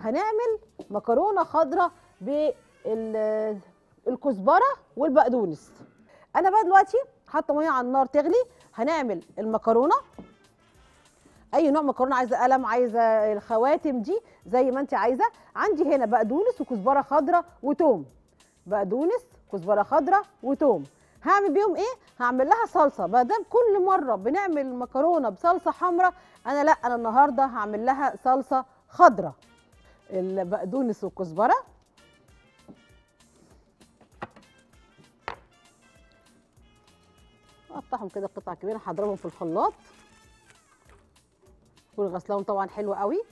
هنعمل مكرونة خضراء بالكزبرة والبقدونس. أنا بقى دلوقتي حاطه مية على النار تغلي هنعمل المكرونة. أي نوع مكرونة عايزة قلم عايزة الخواتم دي زي ما انت عايزة. عندي هنا بقدونس وكزبرة خضراء وتوم. بقدونس كزبرة خضراء وتوم. هعمل بيهم إيه؟ هعمل لها صلصة. ما دام كل مرة بنعمل مكرونة بصلصة حمراء أنا لأ أنا النهارده هعمل لها صلصة خضراء. البقدونس والكزبرة. اقطعهم كده قطع كبيرة هضربهم في الخلاط. والغسلهم طبعا حلو قوي.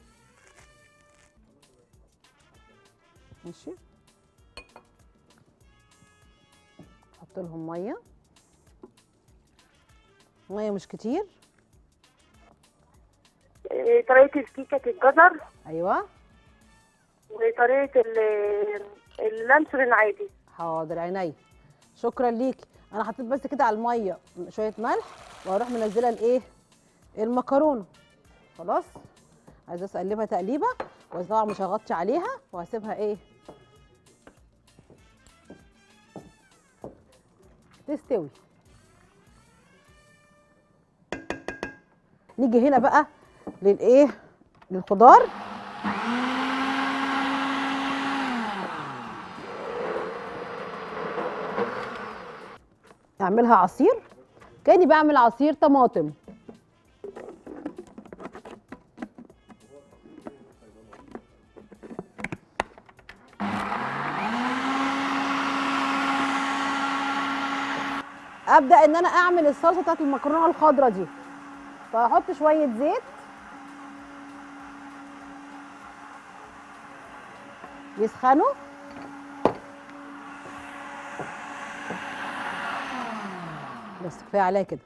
ماشي. أحط لهم مية. مية مش كتير. طريقة الكيكة الجزر. أيوه. وطريقة ال- اللانشون العادي حاضر عينيا شكرا ليكي أنا حطيت بس كده على المية شوية ملح وأروح منزلة الإيه؟ المكرونة. خلاص. عايزة اقلبها تقليبة وطبعا مش هغطي عليها وهسيبها إيه؟ تستوي. نيجي هنا بقى للإيه؟ للخضار. اعملها عصير؟ كاني بعمل عصير طماطم. أبدأ إن أنا أعمل الصلصة بتاعت المكرونة الخضراء دي. فهحط شوية زيت. يسخنوا. بس كفاية عليها كده.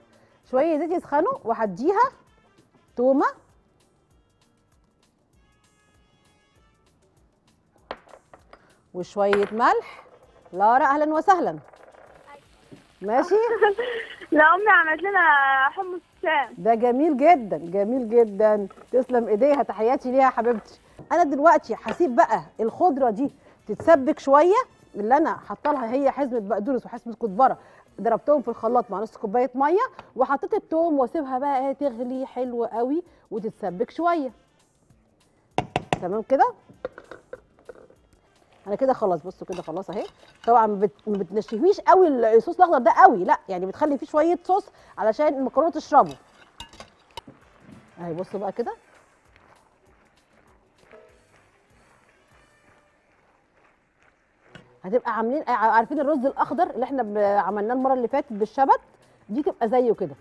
شوية زيت يسخنوا وهديها تومة. وشوية ملح. لارا أهلا وسهلا. ماشي؟ لا أمي عملت لنا حمص شام ده جميل جدا جميل جدا. تسلم إيديها تحياتي ليها يا حبيبتي. أنا دلوقتي هسيب بقى الخضرة دي تتسبك شوية. اللي أنا حاطة لها هي حزمة بقدونس وحزمة كزبرة. ضربتهم في الخلاط مع نص كوباية مية وحطيت التوم واسيبها بقى إيه تغلي حلو قوي وتتسبك شوية. تمام كده؟ أنا كده خلاص بصوا كده خلاص أهي. طبعا ما بت- ما بتنشفيش قوي الصوص الأخضر ده قوي لا يعني بتخلي فيه شوية صوص علشان المكرونه تشربه أهي بصوا بقى كده. هتبقى عاملين عارفين الرز الأخضر اللي إحنا عملناه المرة اللي فاتت بالشبت؟ دي تبقى زيه كده.